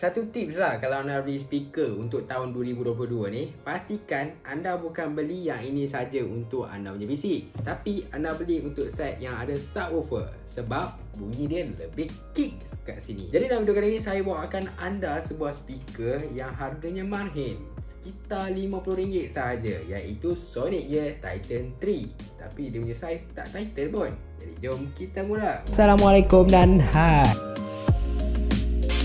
Satu tips lah kalau anda beli speaker untuk tahun 2022 ni Pastikan anda bukan beli yang ini saja untuk anda punya PC Tapi anda beli untuk set yang ada subwoofer Sebab bunyi dia lebih kick kat sini. Jadi dalam video kali ni saya bawakan anda sebuah speaker yang harganya mahal Sekitar RM50 sahaja Iaitu Sonic Gear Titan 3 Tapi dia punya saiz tak Titan pun. Jadi jom kita mula. Assalamualaikum dan hai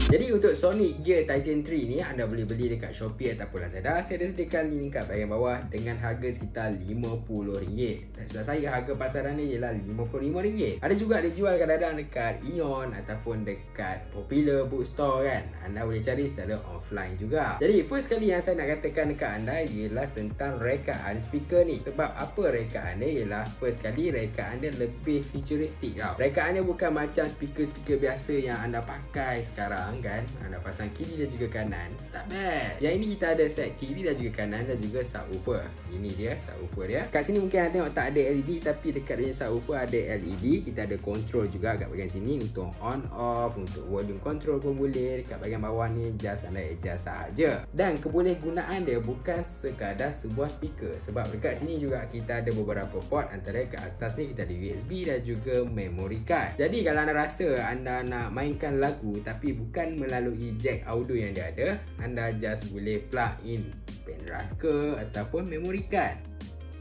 jadi untuk Sonic Gear Titan 3 ni anda boleh beli dekat Shopee ataupun Lazada. Saya dah sediakan link kat bahagian bawah dengan harga sekitar RM50. Dan setelah saya harga pasaran ni ialah RM55. Ada juga dijual kadang-kadang dekat Ion ataupun dekat Popular Bookstore kan. Anda boleh cari secara offline juga. Jadi first kali yang saya nak katakan dekat anda ialah tentang rekaan speaker ni. Sebab apa rekaan dia ialah first kali rekaan dia lebih futuristic tau. Rekaan dia bukan macam speaker-speaker biasa yang anda pakai sekarang kan? Anda pasang kiri dan juga kanan. Tak bad yang ini kita ada set kiri dan juga kanan dan juga subwoofer. Ini dia subwoofer dia. Kat sini mungkin anda tengok tak ada LED tapi dekat dia subwoofer ada LED kita ada control juga kat bahagian sini untuk on off untuk volume control pun boleh. Dekat bahagian bawah ni just anda adjust sahaja. Dan keboleh gunaan dia bukan sekadar sebuah speaker. Sebab dekat sini juga kita ada beberapa port. Antara kat atas ni kita ada USB dan juga memory card. Jadi kalau anda rasa anda nak mainkan lagu tapi bukan bukan melalui jack audio yang dia ada anda just boleh plug in pen drive ke ataupun memory card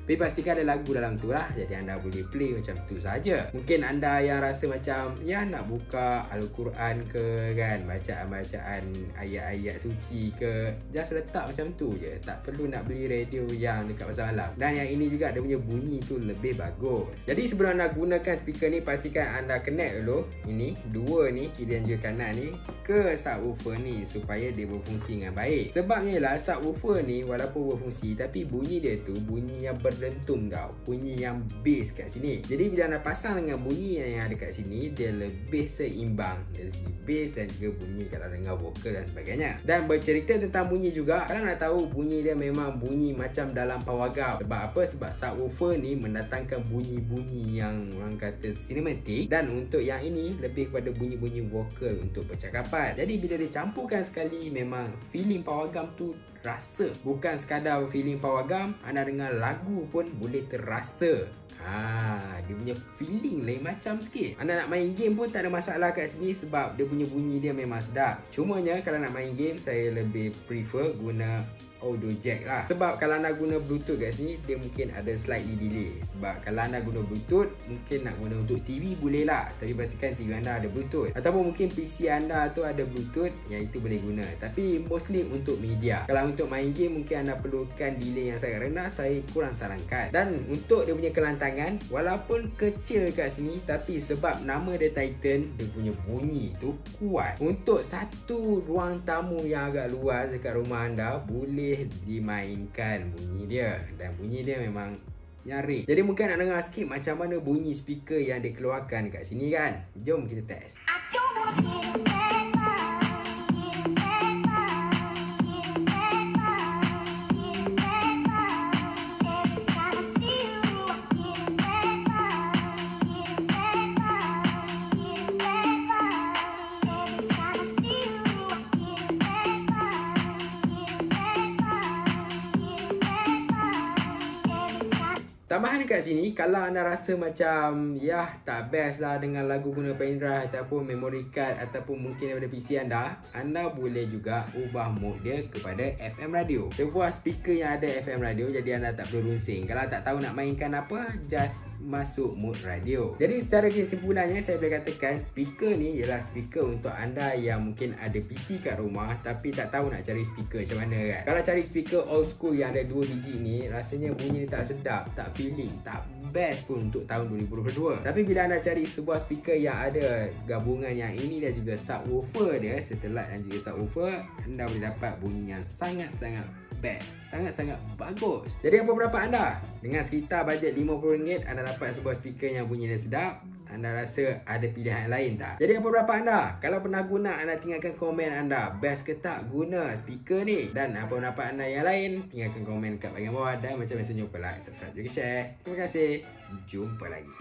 tapi pastikan ada lagu dalam tu lah. Jadi anda boleh play macam tu saja. Mungkin anda yang rasa macam Ya nak buka Al-Quran ke kan? Bacaan-bacaan ayat-ayat suci ke? Just letak macam tu je. Tak perlu nak beli radio yang dekat pasar malam. Dan yang ini juga dia punya bunyi tu lebih bagus. Jadi sebelum anda gunakan speaker ni Pastikan anda connect dulu. Ini dua ni kiri dan juga kanan ni Ke subwoofer ni Supaya dia berfungsi dengan baik. Sebabnya lah subwoofer ni Walaupun berfungsi Tapi bunyi dia tu Bunyi yang ber berdentum tau. Bunyi yang bass kat sini. Jadi bila anda pasang dengan bunyi yang ada kat sini Dia lebih seimbang. Dari segi bass dan juga bunyi kalau dengar vokal dan sebagainya. Dan bercerita tentang bunyi juga Kalian nak tahu bunyi dia memang bunyi macam dalam power gum Sebab apa? Sebab subwoofer ni mendatangkan bunyi-bunyi yang orang kata cinematic. Dan untuk yang ini lebih kepada bunyi-bunyi vokal untuk percakapan. Jadi bila dicampurkan sekali memang feeling power gum tu rasa Bukan sekadar feeling power gum Anda dengar lagu pun boleh terasa. Ha, dia punya feeling lain macam sikit. Anda nak main game pun tak ada masalah kat sini Sebab dia punya bunyi dia memang sedap. Cumanya kalau nak main game Saya lebih prefer guna audio jack lah. Sebab kalau anda guna bluetooth kat sini Dia mungkin ada slightly delay. Sebab kalau anda guna bluetooth Mungkin nak guna untuk TV boleh lah. Tapi pastikan TV anda ada bluetooth. Ataupun mungkin PC anda tu ada bluetooth Yang itu boleh guna. Tapi mostly untuk media. Kalau untuk main game Mungkin anda perlukan delay yang sangat rendah Saya kurang sarankan. Dan untuk dia punya kelantangan Walaupun kecil kat sini Tapi sebab nama dia Titan Dia punya bunyi tu kuat. Untuk satu ruang tamu yang agak luas Dekat rumah anda Boleh boleh dimainkan bunyi dia dan bunyi dia memang nyarik. Jadi mungkin nak dengar sikit macam mana bunyi speaker yang dikeluarkan kat sini kan. Jom kita test. Tambahan dekat sini Kalau anda rasa macam Ya tak best lah Dengan lagu guna pendrive Ataupun memory card Ataupun mungkin daripada PC anda Anda boleh juga Ubah mode dia Kepada FM radio. Sebuah speaker yang ada FM radio Jadi anda tak perlu runsing Kalau tak tahu nak mainkan apa Just masuk mode radio. Jadi secara kesimpulannya Saya boleh katakan Speaker ni Ialah speaker untuk anda Yang mungkin ada PC kat rumah Tapi tak tahu nak cari speaker macam mana kan. Kalau cari speaker old school Yang ada dua biji ni Rasanya bunyi ni tak sedap Tak feeling tak best pun untuk tahun 2022 tapi bila anda cari sebuah speaker yang ada gabungan yang ini dan juga subwoofer dia setelah dan juga subwoofer anda boleh dapat bunyi yang sangat-sangat best sangat-sangat bagus. Jadi apa pendapat anda? Dengan sekitar bajet RM50 anda dapat sebuah speaker yang bunyi dia sedap anda rasa ada pilihan lain tak? Jadi apa pendapat anda? Kalau pernah guna, anda tinggalkan komen anda. Best ke tak guna speaker ni? Dan apa pendapat anda yang lain? Tinggalkan komen kat bahagian bawah. Dan macam biasa jumpa like, subscribe juga share. Terima kasih. Jumpa lagi.